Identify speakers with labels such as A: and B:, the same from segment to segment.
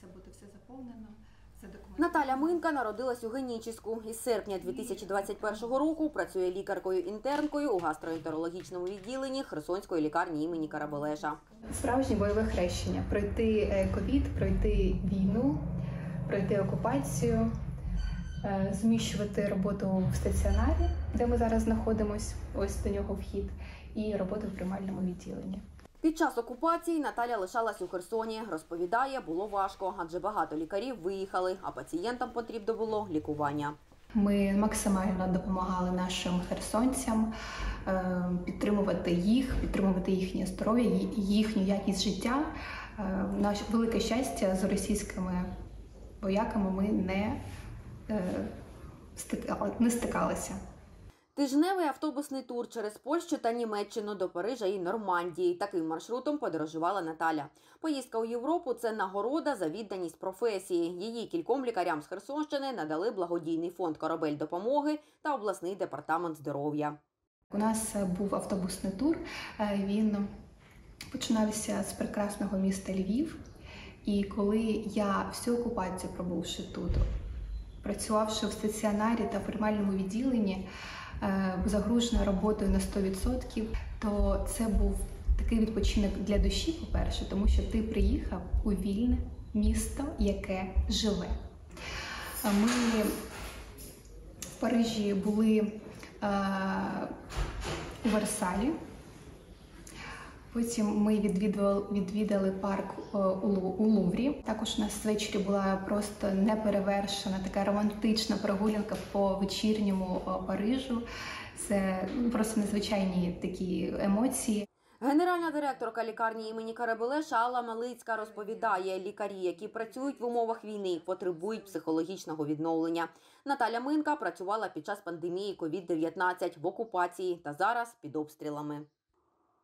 A: це буде все заповнено, документовано.
B: Наталя Минка народилась у Генічіську. Із серпня 2021 року працює лікаркою-інтернкою у гастроентерологічному відділенні Херсонської лікарні імені Карабелеша.
A: Справжнє бойове хрещення пройти е, ковід, пройти війну, пройти окупацію, е, зміщувати роботу в стаціонарі, де ми зараз знаходимось, ось до нього вхід, і роботу в приймальному відділенні.
B: Під час окупації Наталя лишалась у Херсоні. Розповідає, було важко, адже багато лікарів виїхали, а пацієнтам потрібно було лікування.
A: Ми максимально допомагали нашим херсонцям е, підтримувати їх, підтримувати їхнє здоров'я, їхню якість життя. Е, Наше велике щастя з російськими вояками ми не, е, стикали, не стикалися.
B: Тижневий автобусний тур через Польщу та Німеччину до Парижа і Нормандії. Таким маршрутом подорожувала Наталя. Поїздка у Європу це нагорода за відданість професії. Її кільком лікарям з Херсонщини надали благодійний фонд Корабель допомоги та обласний департамент здоров'я.
A: У нас був автобусний тур. е, Він починався з прекрасного міста Львів. І коли я всю окупацію пробувши тут, працювавши в стаціонарі та в приймальному відділенні, загружена роботою на 100%, то це був такий відпочинок для душі, по-перше, тому що ти приїхав у вільне місто, яке живе. Е, Ми в Парижі були е, у Версалі. Потім ми відвідували, відвідали парк е, у, Луврі. Також у нас ввечері була просто неперевершена така романтична прогулянка по вечірньому е, Парижу. Це ну, просто незвичайні такі емоції.
B: Генеральна директорка лікарні імені Карабелеша Алла Малицька розповідає, лікарі, які працюють в умовах війни, потребують психологічного відновлення. Наталя Минка працювала під час пандемії COVID-19 в окупації та зараз під обстрілами.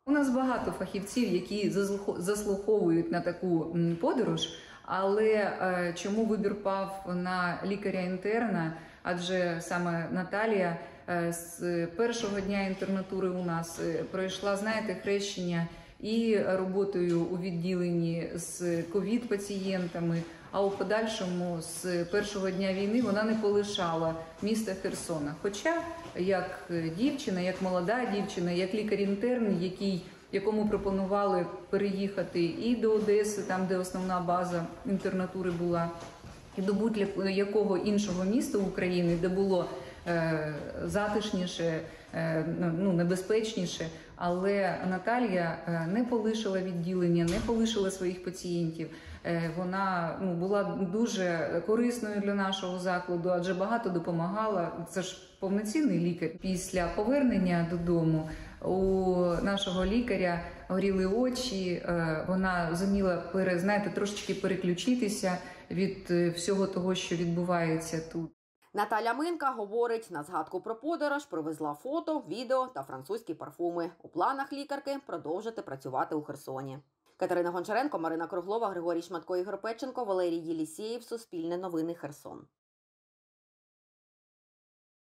C: У нас багато фахівців, які заслухо- заслуховують на таку подорож, але е, чому вибір пав на лікаря-інтерна? Адже саме Наталія е, з першого дня інтернатури у нас е, пройшла, знаєте, хрещення і роботою у відділенні з ковід-пацієнтами. А у подальшому з першого дня війни вона не полишала міста Херсона. Хоча як дівчина, як молода дівчина, як лікар-інтерн, який якому пропонували переїхати і до Одеси, там де основна база інтернатури була, і до будь-якого іншого міста України, де було затишніше, е, ну небезпечніше. Але Наталія е, не полишила відділення, не полишила своїх пацієнтів. Е, вона ну була дуже корисною для нашого закладу, адже багато допомагала. Це ж повноцінний лікар. Після повернення додому у нашого лікаря горіли очі. е, Вона зуміла пере, знаєте, трошечки переключитися від е, всього того, що відбувається тут.
B: Наталя Минка говорить, на згадку про подорож привезла фото, відео та французькі парфуми. У планах лікарки продовжити працювати у Херсоні. Катерина Гончаренко, Марина Круглова, Григорій Шматко, Ігор Печенко, Валерій Єлісєєв, Суспільне новини Херсон.